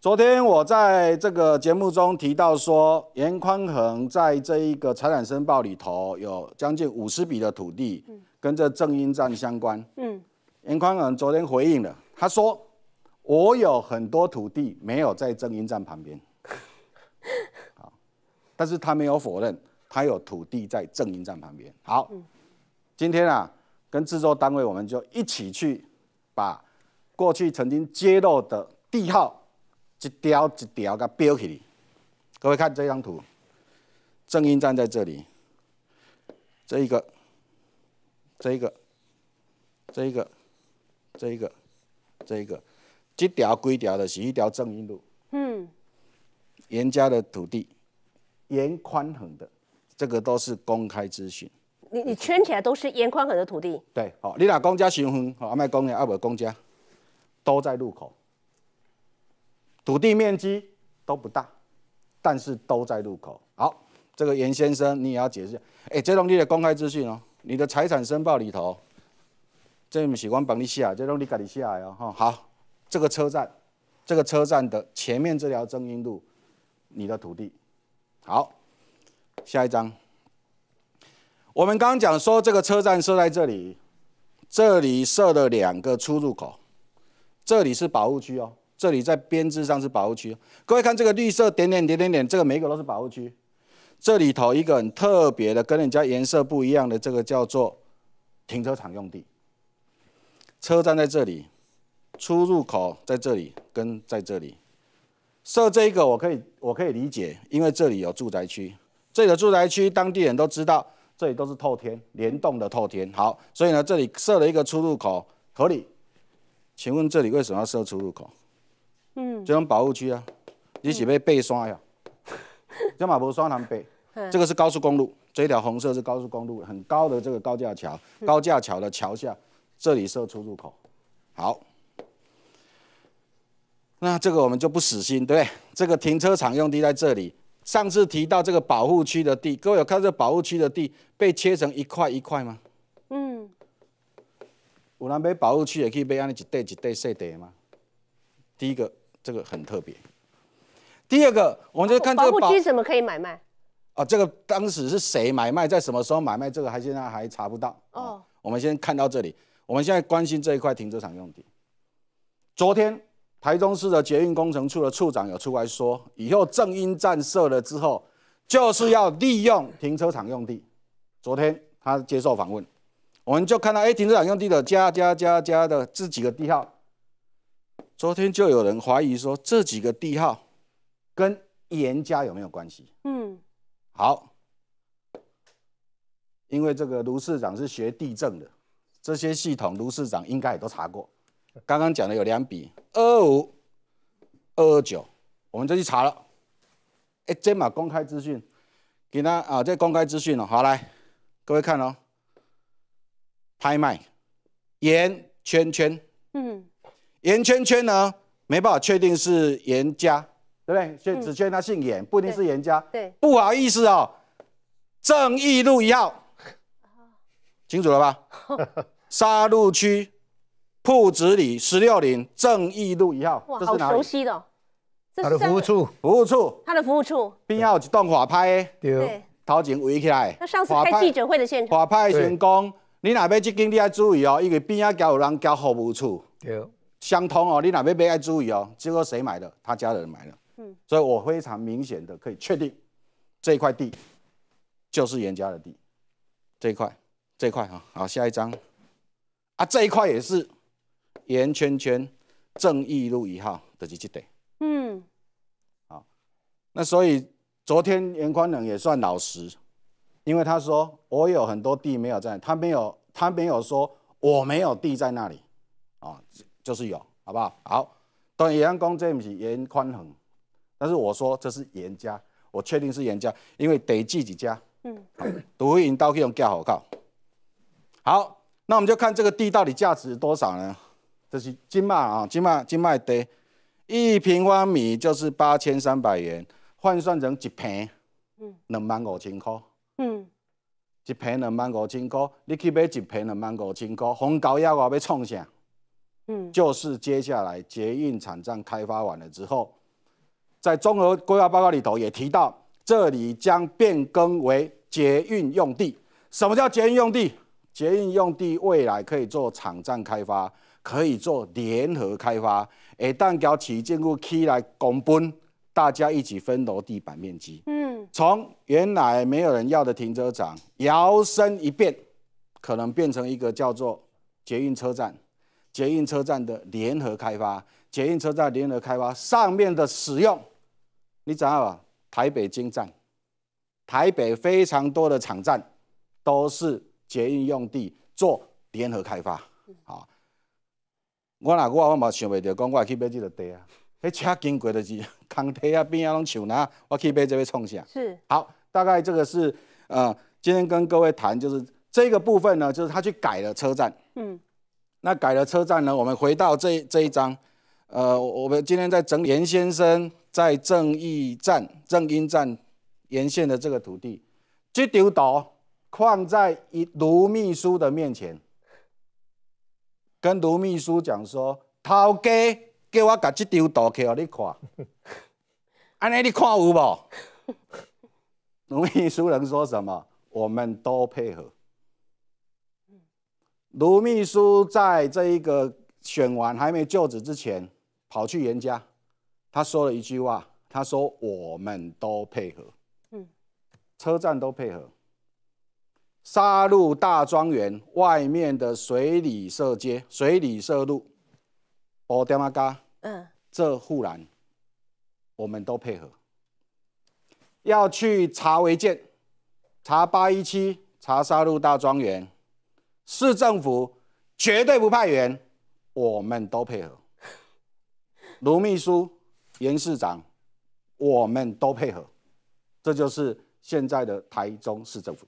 昨天我在这个节目中提到说，严宽恒在这一个财产申报里头有将近五十笔的土地，跟这正音站相关。嗯，严宽恒昨天回应了，他说我有很多土地没有在正音站旁边，好，但是他没有否认他有土地在正音站旁边。好，今天啊，跟制作单位我们就一起去把过去曾经揭露的地号。一条一条给标起来，各位看这张图，正音站在这里，这一个，这一个，这一个，这一个，这一个，这条规条的是一条正音路。嗯。严家的土地，严宽恒的，这个都是公开资讯。你你圈起来都是严宽恒的土地。对，好，你俩公家行分，好，阿麦公家，阿伯公家，都在路口。土地面积都不大，但是都在路口。好，这个严先生，你也要解释。哎，这种你的公开资讯哦，你的财产申报里头，这不是我帮你写，这种你自己写的哦。好，这个车站，这个车站的前面这条正音路，你的土地。好，下一张。我们刚刚讲说，这个车站设在这里，这里设了两个出入口，这里是保护区哦。这里在编制上是保护区，各位看这个绿色点点点点点，这个每一个都是保护区。这里头一个很特别的，跟人家颜色不一样的，这个叫做停车场用地。车站在这里，出入口在这里跟在这里。设这一个我可以我可以理解，因为这里有住宅区，这里的住宅区当地人都知道，这里都是透天联动的透天。好，所以呢这里设了一个出入口合理。请问这里为什么要设出入口？嗯，这种保护区啊，你是要背山呀？这嘛无山难背。这个是高速公路，这一条红色是高速公路，很高的这个高架桥，高架桥的桥下，这里设出入口。好，那这个我们就不死心，对不对？这个停车场用地在这里。上次提到这个保护区的地，各位有看这保护区的地被切成一块一块吗？嗯。有人买保护区也可以买安尼一块一块细地吗？第一个。这个很特别。第二个，我们就看这个保护区怎么可以买卖？啊，这个当时是谁买卖，在什么时候买卖，这个还现在还查不到。哦，我们先看到这里。我们现在关心这一块停车场用地。昨天台中市的捷运工程处的处长有出来说，以后正音站设了之后，就是要利用停车场用地。昨天他接受访问，我们就看到，哎，停车场用地的加加加加的这几个地号。昨天就有人怀疑说这几个地号跟严家有没有关系？嗯，好，因为这个卢市长是学地震的，这些系统卢市长应该也都查过。刚刚讲的有两笔二五二二九，我们就去查了。哎，这嘛公开资讯，给他啊，这公开资讯了。好来，各位看哦，拍卖盐圈圈，嗯。严圈圈呢，没办法确定是严家，对不对？就只确定他姓严，不一定是严家。对，不好意思哦，正义路一号，清楚了吧？沙鹿区铺子里十六零正义路一号，哇，好熟悉的，他的服务处，服务处，他的服务处，边有一栋法拍，对，头前围起来。那上次开记者会的现场，法拍成功，你哪边去经你要注意哦，因为边啊交有人交服务处。对。相通哦，你哪边别爱注意哦。结果谁买的？他家的人买的。嗯，所以我非常明显的可以确定，这一块地就是严家的地。这一块，这一块哈，好，下一张。啊，这一块也是严圈圈正义路一号的基地。嗯，好，那所以昨天严宽能也算老实，因为他说我有很多地没有在，他没有，他没有说我没有地在那里啊。就是有，好不好？好，当然严公这不是严宽恒，但是我说这是严家，我确定是严家，因为得记几家。嗯，独赢刀可以用架好靠。好，那我们就看这个地到底价值多少呢？这是金麦啊，金麦金麦地，一平方米就是八千三百元，换算成一平，嗯，两万五千块。嗯，一平两万五千块，你去买一平两万五千块，红高压我要创啥？就是接下来捷运场站开发完了之后，在综合规划报告里头也提到，这里将变更为捷运用地。什么叫捷运用地？捷运用地未来可以做场站开发，可以做联合开发，一旦交起建筑起来公分，大家一起分楼地板面积。嗯，从原来没有人要的停车场，摇身一变，可能变成一个叫做捷运车站。捷运车站的联合开发，捷运车站联合开发上面的使用，你知道吧？台北京站，台北非常多的场站都是捷运用地做联合开发。好，我哪我我嘛想袂到，讲我去买这个地啊，迄车经过的是空地啊边啊拢树呐，我去买这个创啥？是好，大概这个是呃，今天跟各位谈就是这个部分呢，就是他去改了车站。嗯。那改了车站呢？我们回到这这一章，呃，我们今天在整严先生在正义站、正英站沿线的这个土地，这张图放在一卢秘书的面前，跟卢秘书讲说：“头家叫我把这张图给你看，安尼你看有无？”卢秘书能说什么？我们都配合。卢秘书在这一个选完还没就职之前，跑去严家，他说了一句话，他说：“我们都配合，嗯，车站都配合，沙鹿大庄园外面的水里社街、水里社路、波点阿嘎，嗯，这护栏，我们都配合，要去查违建，查八一七，查沙鹿大庄园。”市政府绝对不派员我们都配合。卢秘书严市长我们都配合。这就是现在的台中市政府。